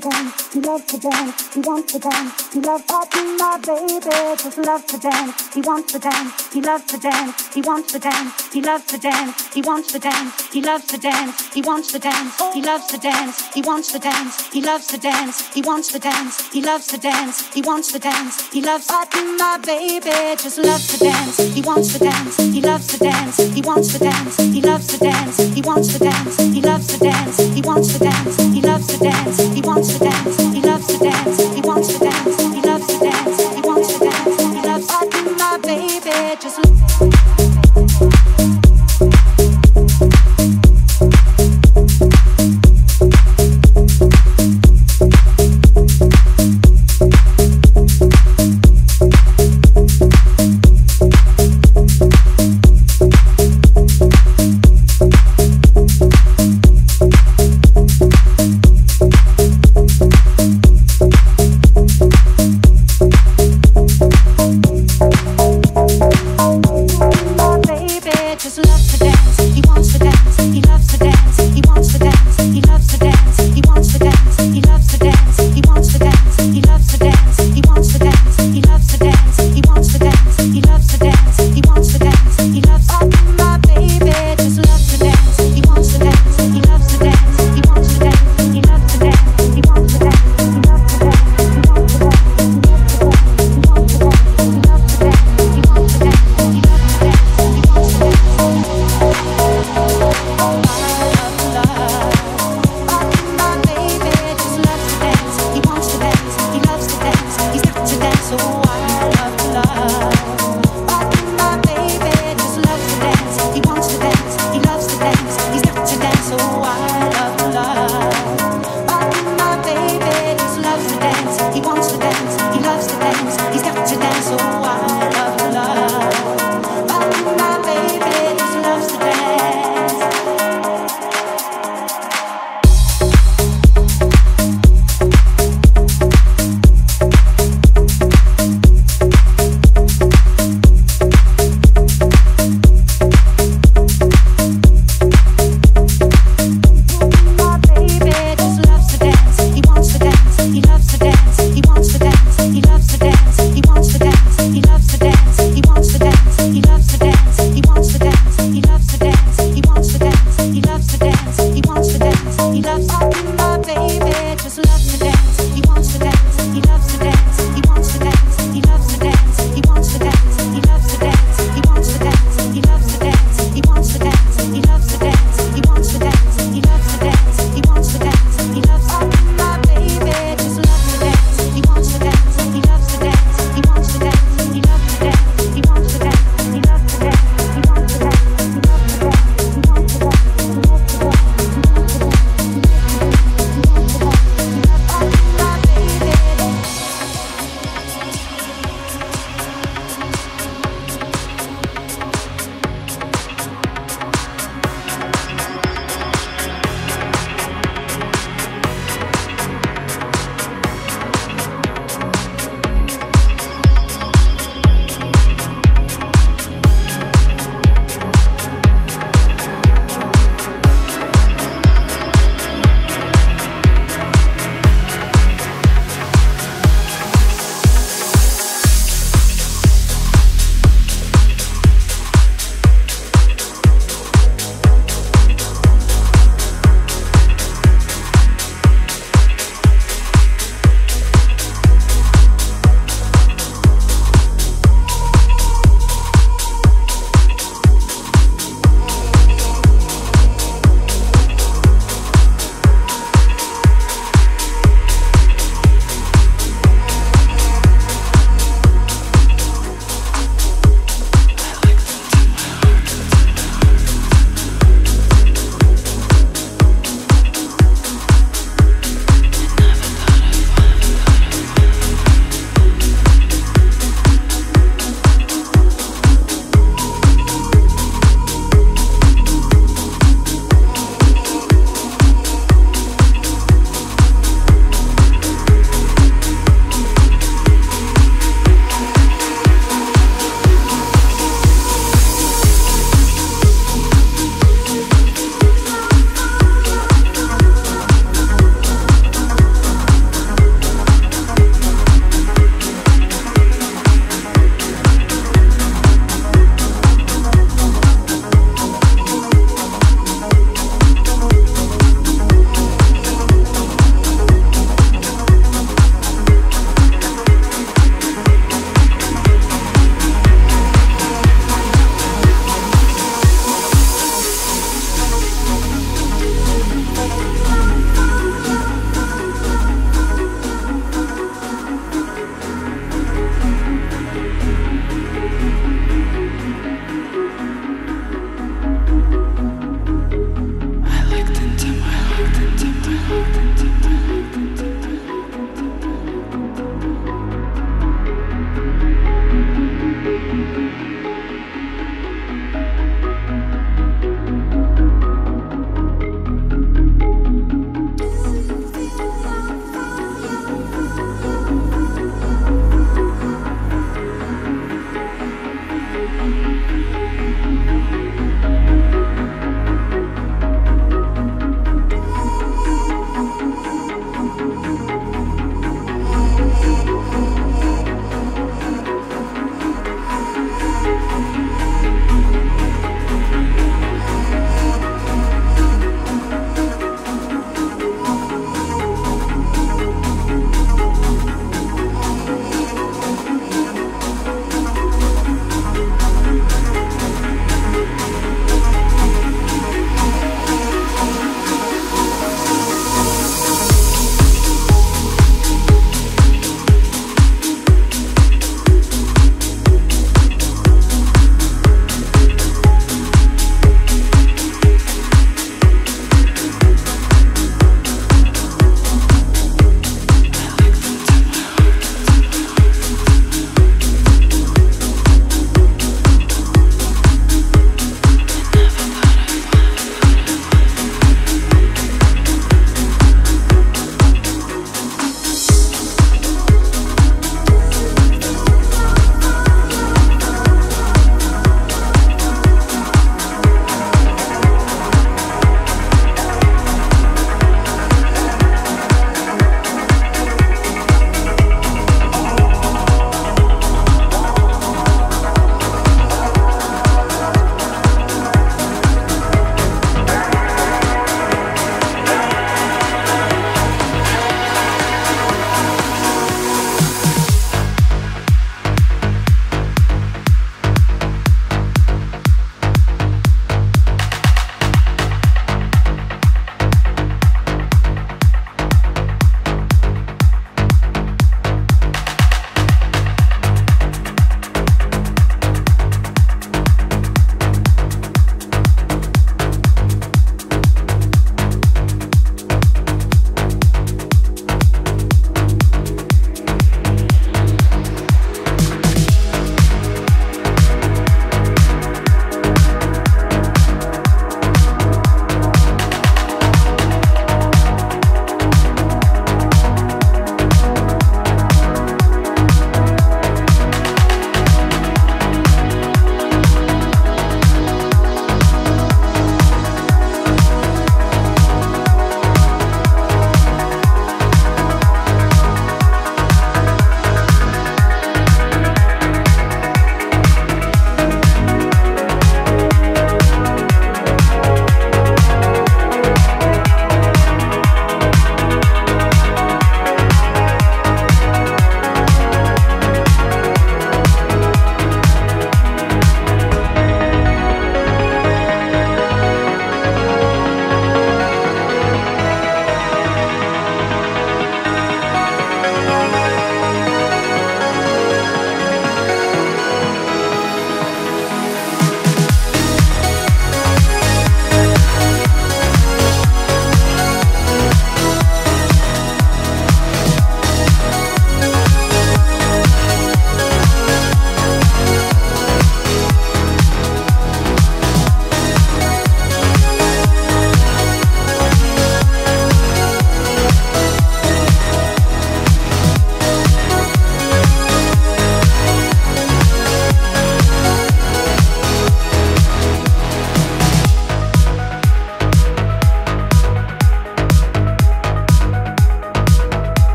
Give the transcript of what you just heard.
dance, he loves to dance, he wants to dance, he loves watching my baby, just loves to dance, he wants to dance, he loves to dance, he wants to dance, he loves to dance, he wants to dance, he loves to dance, he wants to dance, he loves to dance, he wants to dance, he loves to dance, he wants to dance, he loves to dance, he wants to dance, he loves watching my baby, just loves to dance, he wants to dance, he loves to dance, he wants to dance, he loves to dance, he wants to dance, he loves to dance, he wants to dance, he loves to dance, he wants to dance, he loves to dance,